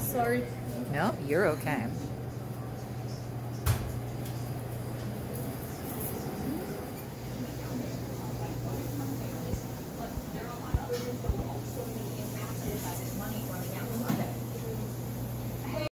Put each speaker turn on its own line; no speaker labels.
Sorry.
No, you're okay.